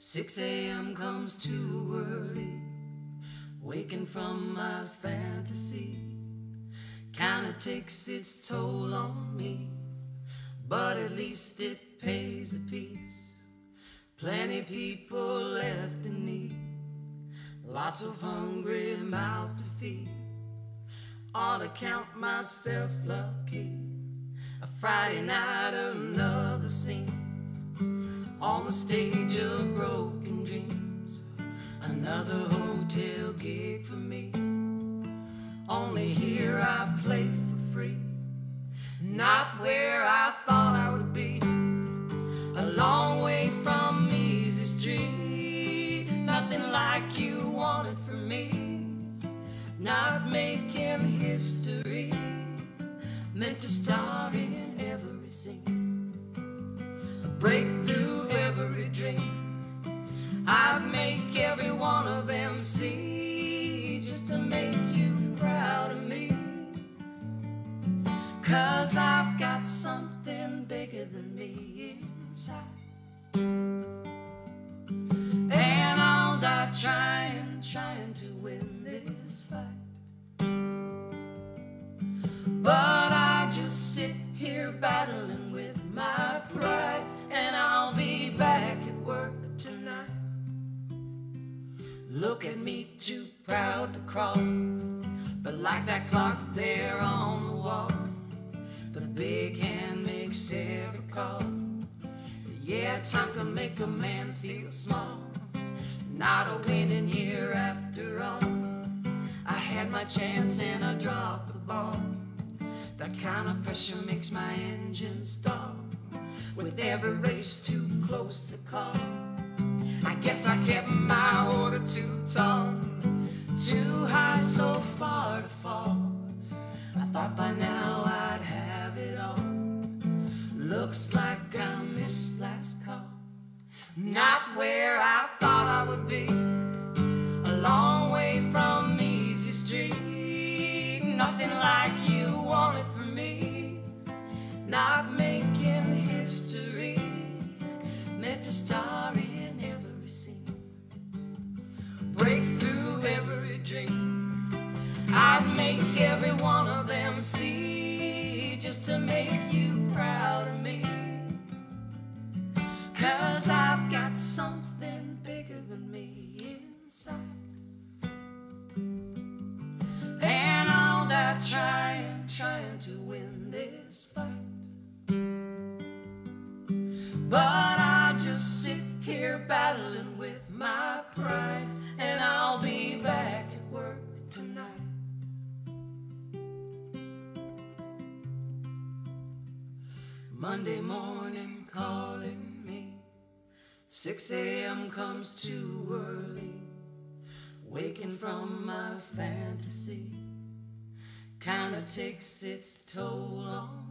6 a.m. comes too early, waking from my fantasy. Kinda takes its toll on me, but at least it pays the piece. Plenty people left in need, lots of hungry mouths to feed. Ought to count myself lucky. A Friday night, scene the stage of broken dreams. Another hotel gig for me. Only here I play for free. Not where I thought I would be. A long way from easy street. Nothing like you wanted from me. Not making history. Meant to star in see just to make you proud of me. Cause I've got something bigger than me inside. And I'll die trying, trying to win this fight. But I just sit here battling Look at me, too proud to crawl, but like that clock there on the wall, the big hand makes every call. Yeah, time can make a man feel small. Not a winning year after all. I had my chance and I dropped the ball. That kind of pressure makes my engine stall. With every race too close to call. Guess I kept my order too tall. Too high, so far to fall. I thought by now I'd have it all. Looks like I missed last call. Not where I thought I would be. A long way from easy street. Nothing like you see. Monday morning calling me. 6 a.m. comes too early. Waking from my fantasy kinda takes its toll on.